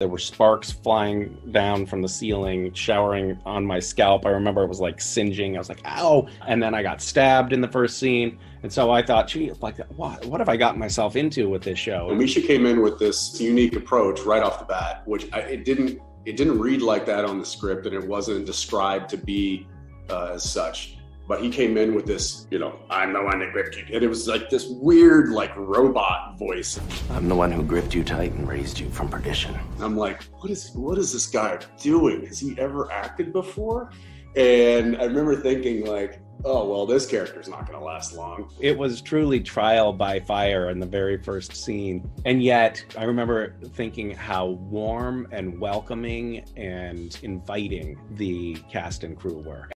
There were sparks flying down from the ceiling, showering on my scalp. I remember it was like singeing. I was like, ow. And then I got stabbed in the first scene. And so I thought, gee, like, what, what have I gotten myself into with this show? And Misha came in with this unique approach right off the bat, which I, it didn't it didn't read like that on the script, and it wasn't described to be uh, as such but he came in with this, you know, I'm the one that gripped you. And it was like this weird, like robot voice. I'm the one who gripped you tight and raised you from perdition. I'm like, what is what is this guy doing? Has he ever acted before? And I remember thinking like, oh well, this character's not going to last long. It was truly trial by fire in the very first scene, and yet I remember thinking how warm and welcoming and inviting the cast and crew were.